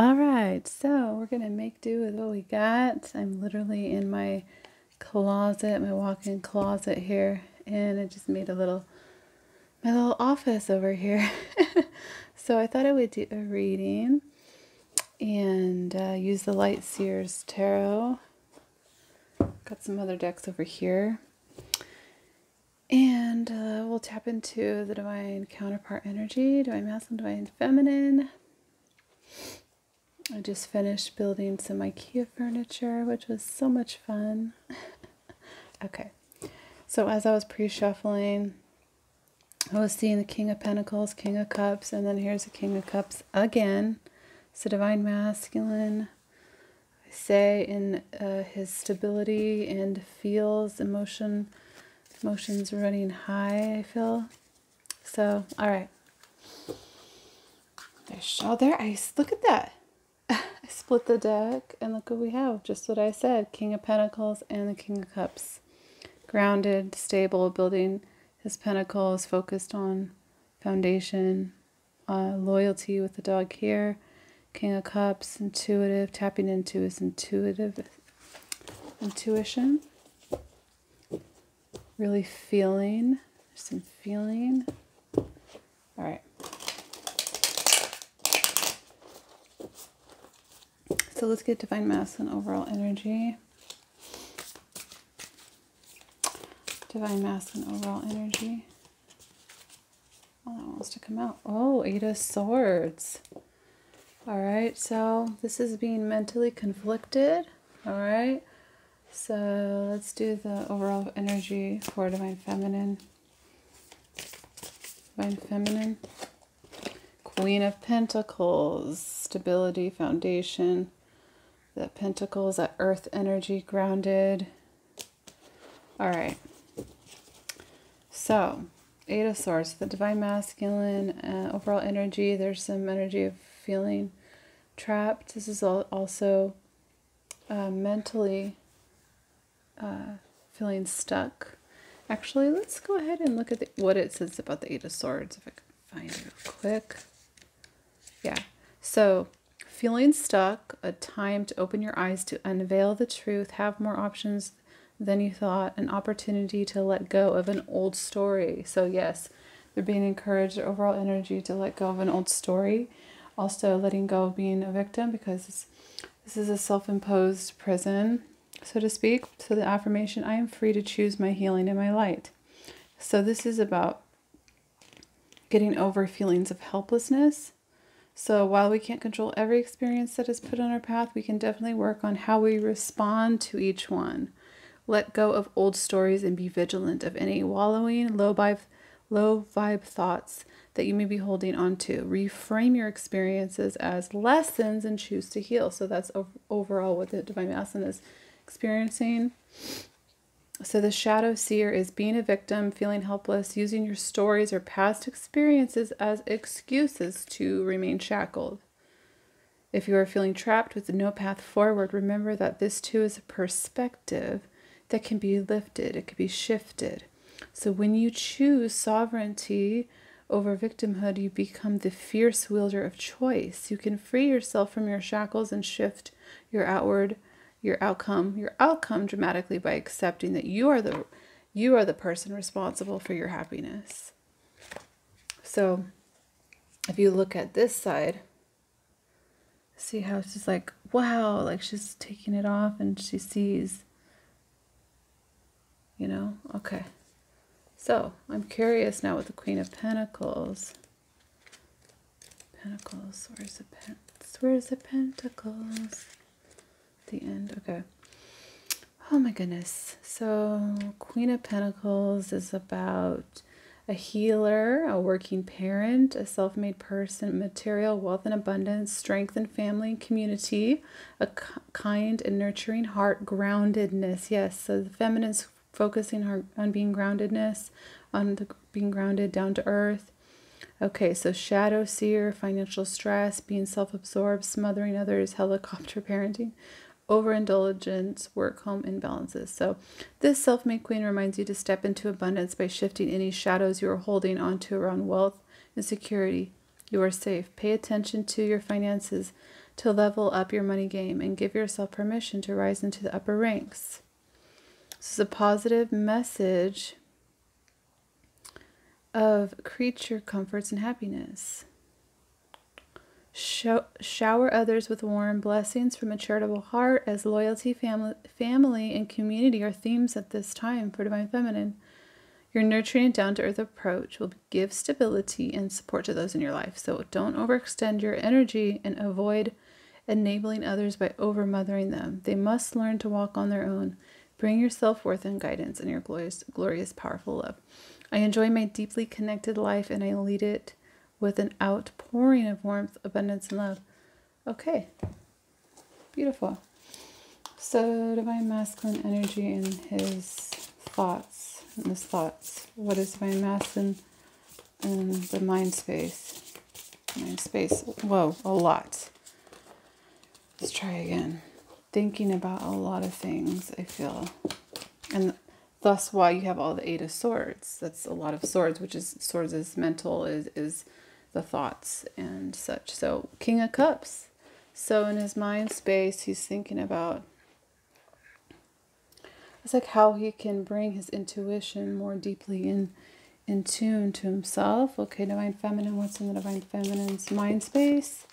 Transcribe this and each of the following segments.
All right, so we're gonna make do with what we got. I'm literally in my closet, my walk-in closet here, and I just made a little my little office over here. so I thought I would do a reading and uh, use the Light Seers Tarot. Got some other decks over here. And uh, we'll tap into the divine counterpart energy, divine masculine, divine feminine. I just finished building some IKEA furniture, which was so much fun. okay, so as I was pre shuffling, I was seeing the King of Pentacles, King of Cups, and then here's the King of Cups again. The Divine Masculine. I say in uh, his stability and feels emotion, emotions running high, I feel. So, all right. There's, oh, there, I, look at that. Split the deck and look what we have. Just what I said. King of Pentacles and the King of Cups. Grounded, stable, building his pentacles focused on foundation, uh, loyalty with the dog here. King of Cups, intuitive, tapping into his intuitive intuition. Really feeling, some feeling. All right. So let's get Divine Masculine overall energy. Divine Masculine overall energy. Oh, that wants to come out. Oh, Eight of Swords. All right, so this is being mentally conflicted. All right, so let's do the overall energy for Divine Feminine. Divine Feminine. Queen of Pentacles, stability, foundation. The Pentacles, that earth energy, grounded. All right. So, Eight of Swords, the Divine Masculine, uh, overall energy. There's some energy of feeling trapped. This is also uh, mentally uh, feeling stuck. Actually, let's go ahead and look at the, what it says about the Eight of Swords, if I can find it real quick. Yeah, so feeling stuck, a time to open your eyes to unveil the truth, have more options than you thought, an opportunity to let go of an old story. So, yes, they're being encouraged, overall energy to let go of an old story. Also, letting go of being a victim because this is a self imposed prison, so to speak. So, the affirmation I am free to choose my healing and my light. So, this is about getting over feelings of helplessness. So, while we can't control every experience that is put on our path, we can definitely work on how we respond to each one. Let go of old stories and be vigilant of any wallowing, low vibe, low vibe thoughts that you may be holding on to. Reframe your experiences as lessons and choose to heal. So that's overall what the Divine Masculine is experiencing. So the shadow seer is being a victim, feeling helpless, using your stories or past experiences as excuses to remain shackled. If you are feeling trapped with no path forward, remember that this too is a perspective that can be lifted, it can be shifted. So when you choose sovereignty over victimhood, you become the fierce wielder of choice. You can free yourself from your shackles and shift your outward your outcome, your outcome dramatically by accepting that you are the you are the person responsible for your happiness. So if you look at this side, see how she's like, wow, like she's taking it off and she sees you know? Okay. So, I'm curious now with the Queen of Pentacles. Pentacles, where's the pen? Where's the Pentacles? The end, okay. Oh my goodness. So, Queen of Pentacles is about a healer, a working parent, a self made person, material, wealth and abundance, strength and family and community, a kind and nurturing heart, groundedness. Yes, so the feminine's focusing on, being groundedness, on the being grounded down to earth. Okay, so shadow seer, financial stress, being self absorbed, smothering others, helicopter parenting, overindulgence, work home imbalances. So, this self made queen reminds you to step into abundance by shifting any shadows you are holding onto around wealth and security. You are safe. Pay attention to your finances to level up your money game and give yourself permission to rise into the upper ranks. This is a positive message of creature comforts and happiness. Shower others with warm blessings from a charitable heart as loyalty, family, family, and community are themes at this time for Divine Feminine. Your nurturing and down to earth approach will give stability and support to those in your life. So don't overextend your energy and avoid enabling others by over mothering them. They must learn to walk on their own. Bring your self worth and guidance and your glorious, glorious, powerful love. I enjoy my deeply connected life and I lead it with an outpouring of warmth, abundance, and love. Okay, beautiful. So, divine masculine energy in his thoughts, in his thoughts. What is divine masculine in the mind space? Mind space. Whoa, a lot. Let's try again. Thinking about a lot of things, I feel. And thus why you have all the eight of swords. That's a lot of swords, which is swords is mental, is is the thoughts and such. So, King of Cups. So, in his mind space, he's thinking about it's like how he can bring his intuition more deeply in in tune to himself. Okay, divine feminine, what's in the divine feminine's mind space?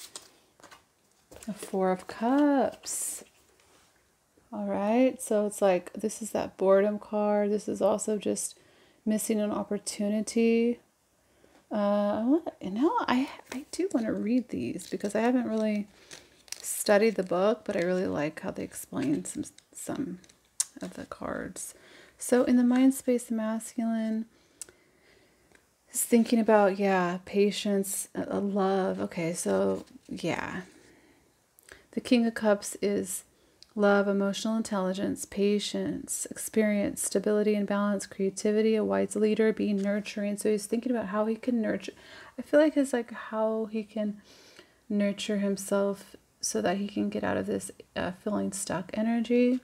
A four of cups. All right, so it's like this is that boredom card. This is also just missing an opportunity uh, I want you know I I do want to read these because I haven't really studied the book, but I really like how they explain some some of the cards. So in the mind space masculine is thinking about yeah patience, a love. Okay, so yeah, the King of Cups is love, emotional intelligence, patience, experience, stability and balance, creativity, a wise leader, being nurturing. So he's thinking about how he can nurture. I feel like it's like how he can nurture himself so that he can get out of this uh, feeling stuck energy.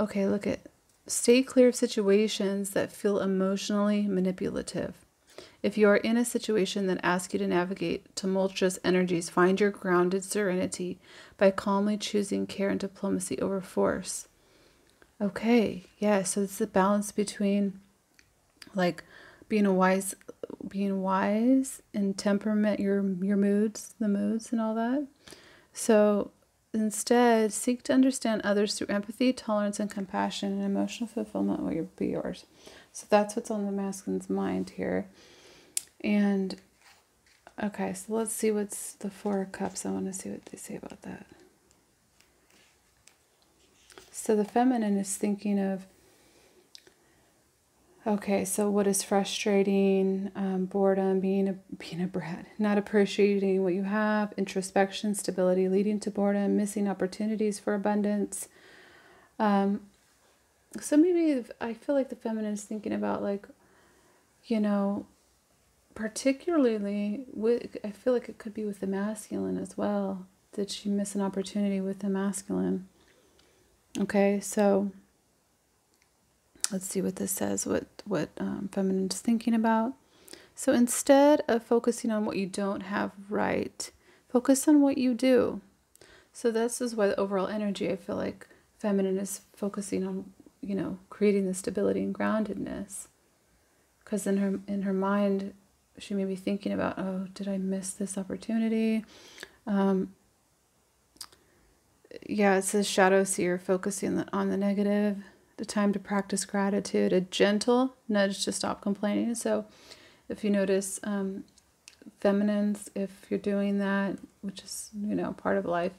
Okay, look at stay clear of situations that feel emotionally manipulative. If you are in a situation that asks you to navigate tumultuous energies, find your grounded serenity by calmly choosing care and diplomacy over force. Okay, yeah, so it's the balance between like being a wise being wise and temperament your your moods, the moods and all that. So instead, seek to understand others through empathy, tolerance, and compassion, and emotional fulfillment will be yours. So that's what's on the masculine's mind here. And okay, so let's see what's the Four of Cups. I want to see what they say about that. So the feminine is thinking of okay, so what is frustrating? Um, boredom, being a being a brat, not appreciating what you have, introspection, stability leading to boredom, missing opportunities for abundance. Um, so maybe I feel like the feminine is thinking about like, you know, particularly with I feel like it could be with the masculine as well. Did she miss an opportunity with the masculine? Okay, so let's see what this says. What what um, feminine is thinking about. So instead of focusing on what you don't have right, focus on what you do. So this is why the overall energy I feel like feminine is focusing on, you know, creating the stability and groundedness. Because in her in her mind, she may be thinking about, oh, did I miss this opportunity? Um, yeah, it says shadow seer focusing on the negative, the time to practice gratitude, a gentle nudge to stop complaining. So, if you notice, um, feminines, if you're doing that, which is you know part of life,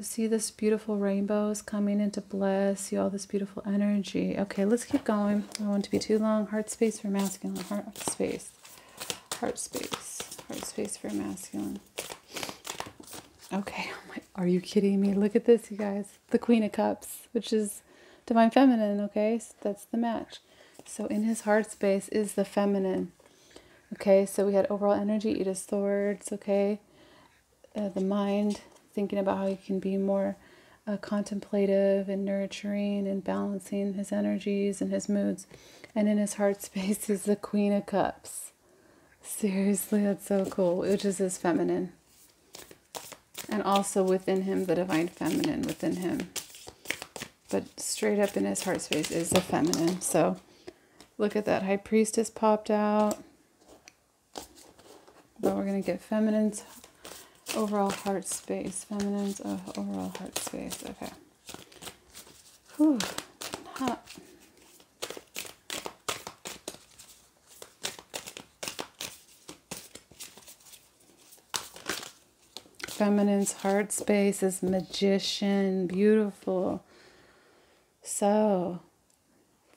see this beautiful rainbows coming into bless, see all this beautiful energy. Okay, let's keep going. I don't want to be too long. Heart space for masculine. Heart space. Heart space. Heart space for masculine. Okay, oh my, are you kidding me? Look at this, you guys. The Queen of Cups, which is Divine Feminine, okay? So that's the match. So in his heart space is the feminine. Okay, so we had overall energy, Eight Swords, okay? Uh, the mind, thinking about how he can be more uh, contemplative and nurturing and balancing his energies and his moods. And in his heart space is the Queen of Cups. Seriously, that's so cool, which is his feminine. and also within him, the divine feminine within him. But straight up in his heart space is the feminine. So look at that. High priestess popped out. But we're going to get feminine's overall heart space. Feminine's uh, overall heart space. Okay. Whew. Hot. Feminine's heart space is magician, beautiful. So,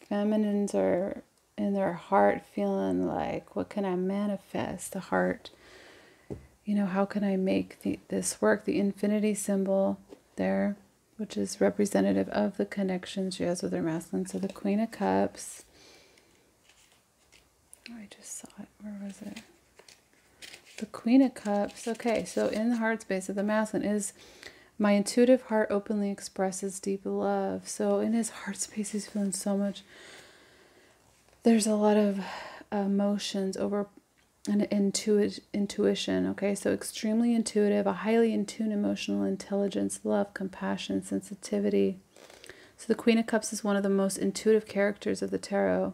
feminines are in their heart feeling like, what can I manifest? The heart, you know, how can I make the, this work? The infinity symbol there, which is representative of the connection she has with her masculine. So, the Queen of Cups. I just saw it. Where was it? The Queen of Cups. Okay, so in the heart space of the masculine is my intuitive heart openly expresses deep love. So in his heart space, he's feeling so much. There's a lot of emotions over an intuit, intuition. Okay, so extremely intuitive, a highly in tune emotional intelligence, love, compassion, sensitivity. So the Queen of Cups is one of the most intuitive characters of the tarot,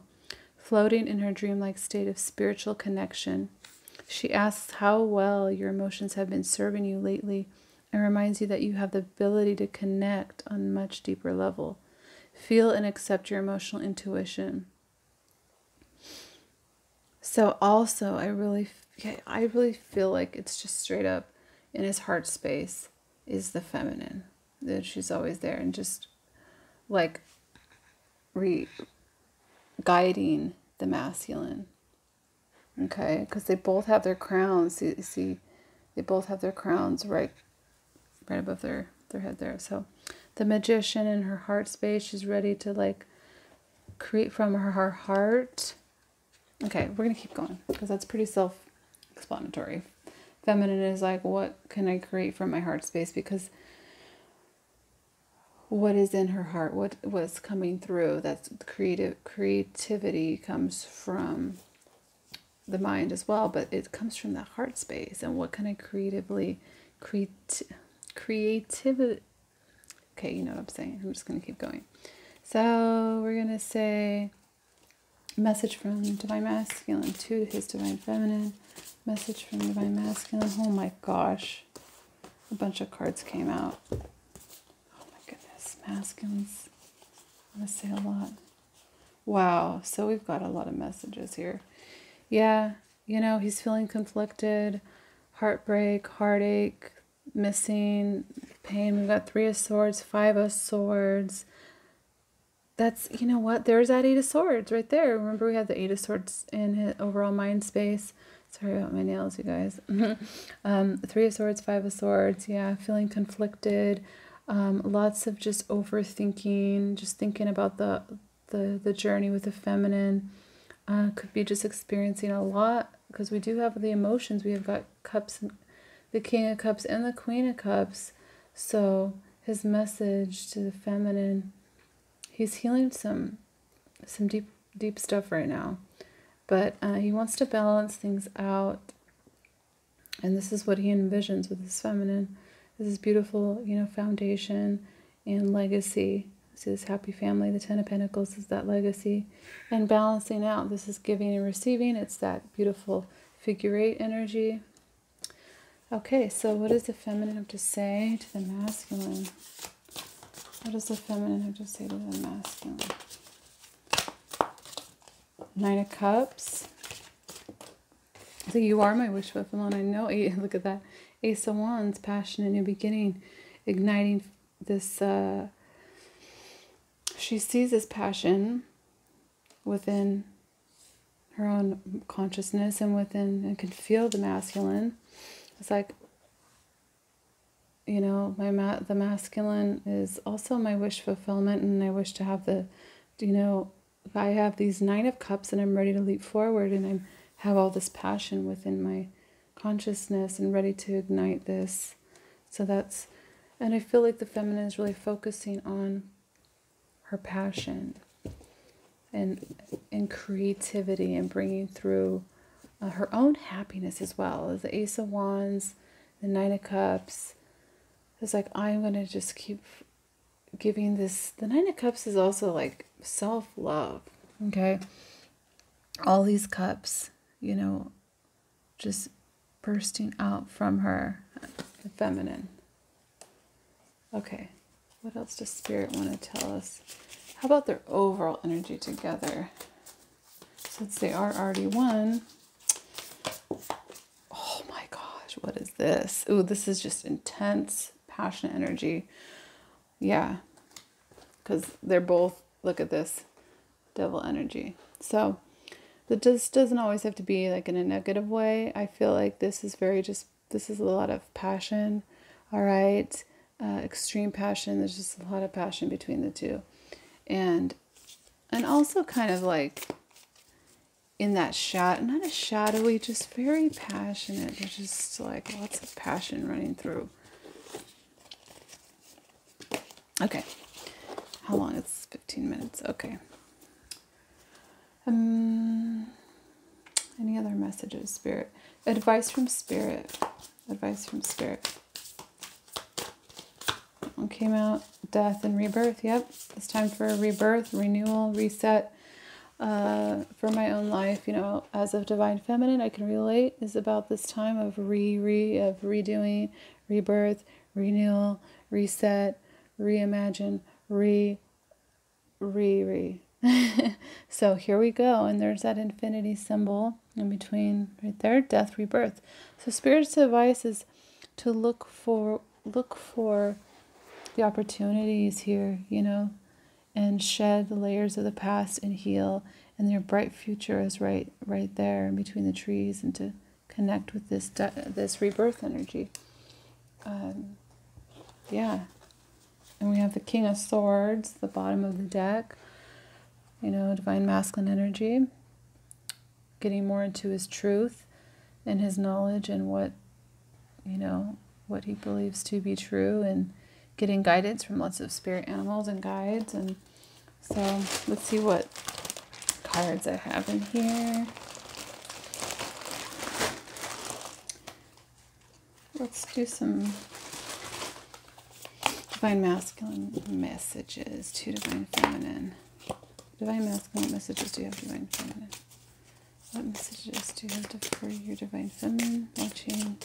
floating in her dreamlike state of spiritual connection. She asks how well your emotions have been serving you lately and reminds you that you have the ability to connect on a much deeper level. Feel and accept your emotional intuition. So also, I really, I really feel like it's just straight up in his heart space is the feminine. That she's always there and just like re guiding the masculine. Okay, because they both have their crowns. See, see, they both have their crowns right, right above their their head there. So, the magician in her heart space, she's ready to like create from her, her heart. Okay, we're gonna keep going because that's pretty self-explanatory. Feminine is like, what can I create from my heart space? Because what is in her heart, what was coming through, that's creative creativity comes from the mind as well, but it comes from that heart space. And what can I creatively create creativity? Okay, you know what I'm saying. I'm just gonna keep going. So we're gonna say message from divine masculine to his divine feminine. Message from divine masculine. Oh my gosh, a bunch of cards came out. Oh my goodness, masculines. I'm gonna say a lot. Wow, so we've got a lot of messages here. Yeah, you know, he's feeling conflicted, heartbreak, heartache, missing, pain. We've got three of swords, five of swords. That's, you know what? There's that eight of swords right there. Remember, we had the eight of swords in his overall mind space. Sorry about my nails, you guys. um, three of swords, five of swords. Yeah, feeling conflicted. Um, lots of just overthinking, just thinking about the the the journey with the feminine uh, could be just experiencing a lot because we do have the emotions. We have got cups, and the King of Cups and the Queen of Cups. So his message to the feminine, he's healing some, some deep, deep stuff right now, but uh, he wants to balance things out. And this is what he envisions with his feminine. This is beautiful, you know, foundation and legacy See this happy family, the Ten of Pentacles is that legacy. And balancing out, this is giving and receiving. It's that beautiful figure eight energy. Okay, so what does the feminine have to say to the masculine? What does the feminine have to say to the masculine? Nine of Cups. So you are my wish fulfillment. I know. Look at that. Ace of Wands, passion, a new beginning, igniting this uh, she sees this passion within her own consciousness and within and can feel the masculine. It's like you know, my ma- the masculine is also my wish fulfillment and I wish to have the you know, I have these 9 of cups and I'm ready to leap forward and I have all this passion within my consciousness and ready to ignite this. So that's and I feel like the feminine is really focusing on her passion and and creativity and bringing through uh, her own happiness as well as the ace of wands the nine of cups It's like I'm gonna just keep giving this. The Nine of Cups is also like self love. Okay, all these cups, you know, just bursting out from her, the feminine. Okay, what else does Spirit want to tell us? How about their overall energy together? Since they are already one. Oh my gosh, what is this? oh this is just intense, passionate energy. Yeah, because they're both, look at this, devil energy. So, that just doesn't always have to be like in a negative way. I feel like this is very just, this is a lot of passion, all right? Uh, extreme passion. There's just a lot of passion between the two. And, and also kind of like in that shot, not a shadowy, just very passionate. There's just like lots of passion running through. Okay. How long? It's 15 minutes. Okay. Um, any other messages, Spirit? Advice from Spirit. Advice from Spirit. One came out death and rebirth. Yep. It's time for rebirth, renewal, reset. Uh, for my own life, you know, as a divine feminine, I can relate is about this time of re re of redoing, rebirth, renewal, reset, reimagine, re re re so here we go. And there's that infinity symbol in between right there, death, rebirth. So spirit's advice is to look for look for the opportunities here, you know, and shed the layers of the past and heal. And your bright future is right right there in between the trees and to connect with this this rebirth energy. Um, yeah. And we have the King of Swords, the bottom of the deck you know, divine masculine energy, getting more into his truth and his knowledge and what, you know, what he believes to be true and getting guidance from lots of spirit animals and guides. And so let's see what cards I have in here. Let's do some divine masculine messages to divine feminine. Divine masculine, messages do you have, divine feminine? What messages do you have to, for your divine feminine watching?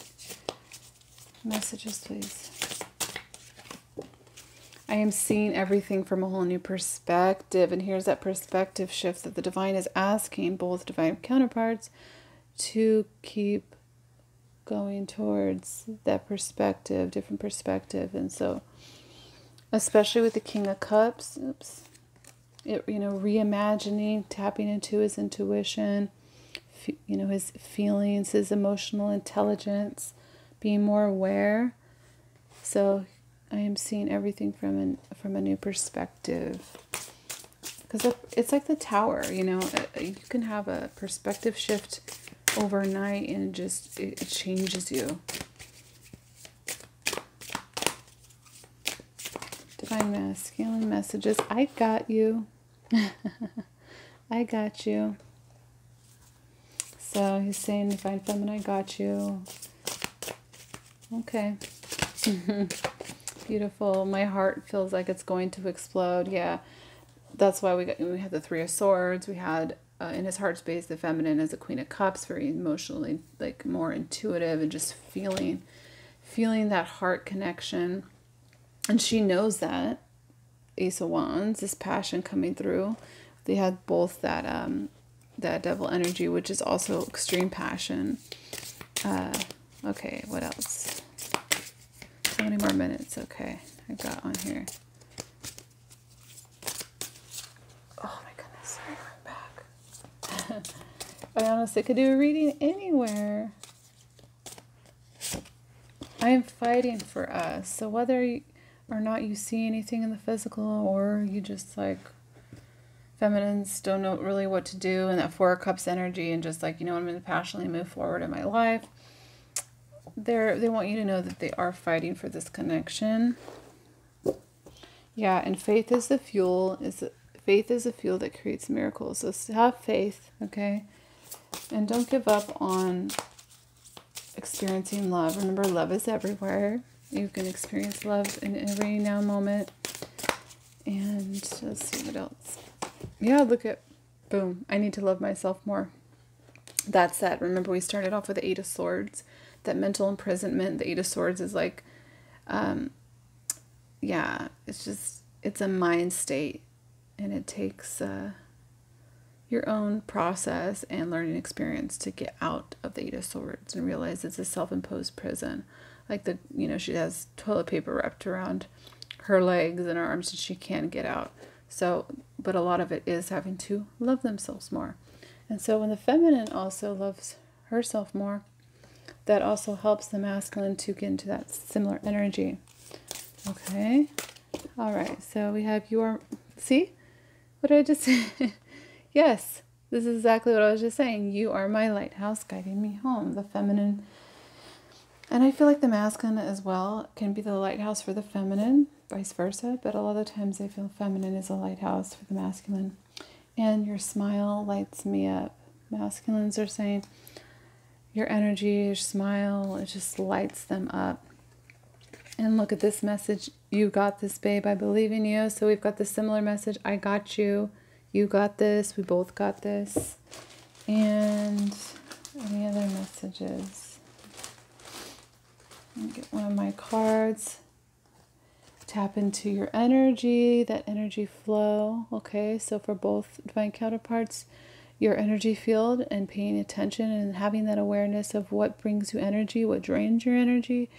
Messages, please. I am seeing everything from a whole new perspective, and here's that perspective shift that the divine is asking both divine counterparts to keep going towards that perspective, different perspective. And so, especially with the King of Cups, oops, it, you know, reimagining, tapping into his intuition, you know, his feelings, his emotional intelligence, being more aware. So I am seeing everything from an from a new perspective. Because it's like the tower, you know, uh, uh, you can have a perspective shift overnight and just it, it changes you. Divine masculine messages. I got you. I got you. So he's saying, Divine Feminine, I got you. Okay. Beautiful. My heart feels like it's going to explode. Yeah. That's why we got we had the Three of Swords. We had uh, in his heart space the feminine as a Queen of Cups, very emotionally like more intuitive and just feeling feeling that heart connection. And she knows that Ace of Wands, this passion coming through. They had both that um, that devil energy, which is also extreme passion. Uh, okay, what else? How many more minutes? Okay, I got on here. Oh my goodness, I'm back. I honestly could do a reading anywhere. I am fighting for us. So whether or not you see anything in the physical or you just like feminines don't know really what to do and that four cups energy and just like you know i'm going to passionately move forward in my life they're they want you to know that they are fighting for this connection. Yeah and faith is the fuel is faith is the fuel that creates miracles. So have faith okay? And don't give up on experiencing love. Remember love is everywhere You can experience love in every now moment. And let's see what else. Yeah, look at, boom. I need to love myself more. That's that. Remember, we started off with the Eight of Swords. That mental imprisonment. The Eight of Swords is like, um, yeah, it's just, it's a mind state. And it takes uh, your own process and learning experience to get out of the Eight of Swords and realize it's a self imposed prison. Like the, you know, she has toilet paper wrapped around her legs and her arms and she can't get out. So, but a lot of it is having to love themselves more. And so when the feminine also loves herself more, that also helps the masculine to get into that similar energy. Okay. All right. So we have your, see what did I just say? yes, this is exactly what I was just saying. You are my lighthouse guiding me home. The feminine and I feel like the masculine as well can be the lighthouse for the feminine, vice versa, but a lot of times I feel feminine is a lighthouse for the masculine. And your smile lights me up. Masculines are saying your energy, your smile, it just lights them up. And look at this message. You got this, babe. I believe in you. So we've got the similar message. I got you. You got this. We both got this. And any other messages? Get one of my cards. Tap into your energy, that energy flow. Okay, so for both divine counterparts, your energy field and paying attention and having that awareness of what brings you energy, what drains your energy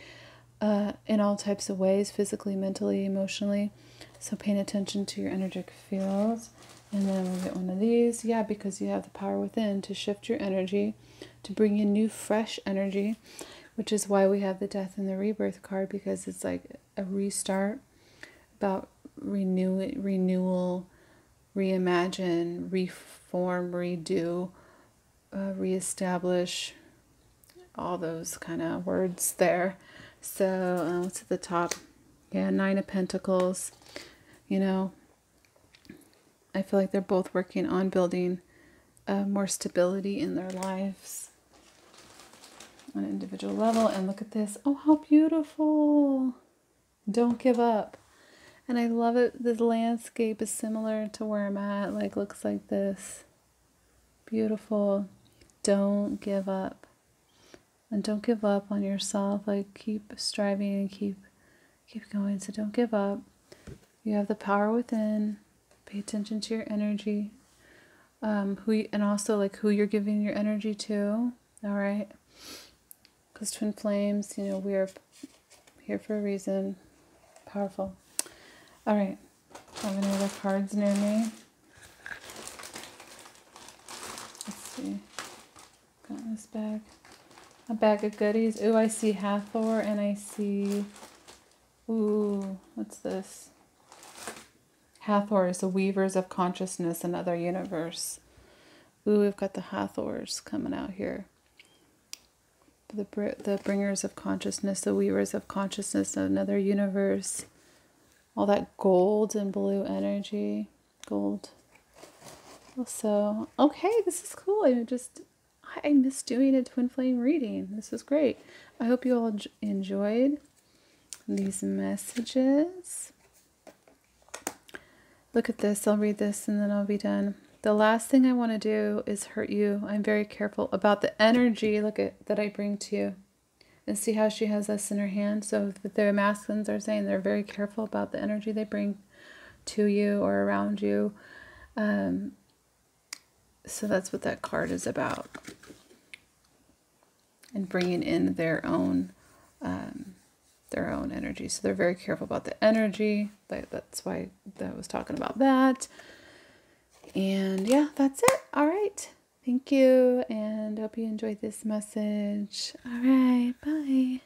uh, in all types of ways physically, mentally, emotionally. So paying attention to your energetic fields. And then we'll get one of these. Yeah, because you have the power within to shift your energy, to bring in new, fresh energy which is why we have the death and the rebirth card because it's like a restart about renew renewal reimagine reform redo uh, reestablish all those kind of words there. So uh, what's at the top? Yeah nine of pentacles you know. I feel like they're both working on building uh, more stability in their lives on an individual level. And look at this. Oh, how beautiful. Don't give up. And I love it. This landscape is similar to where I'm at. Like, looks like this. Beautiful. Don't give up. And don't give up on yourself. Like, keep striving and keep keep going. So don't give up. You have the power within. Pay attention to your energy. Um, who you, and also like who you're giving your energy to. All right twin flames, you know, we are here for a reason. Powerful. All right. I Have any other cards near me? Let's see. Got this bag. A bag of goodies. Ooh, I see Hathor and I see. Ooh, what's this? Hathor is the weavers of consciousness, another universe. Ooh, we've got the Hathors coming out here the br the bringers of consciousness, the weavers of consciousness, another universe. All that gold and blue energy, gold. So, okay, this is cool. I just I miss doing a twin flame reading. This is great. I hope you all enjoyed these messages. Look at this. I'll read this and then I'll be done. The last thing I want to do is hurt you. I'm very careful about the energy look at that I bring to you. And see how she has this in her hand. So the masculines are saying they're very careful about the energy they bring to you or around you. Um, so that's what that card is about. And bringing in their own um, their own energy. So they're very careful about the energy. That's why I was talking about that. And yeah, that's it. All right. Thank you. And hope you enjoyed this message. All right. Bye.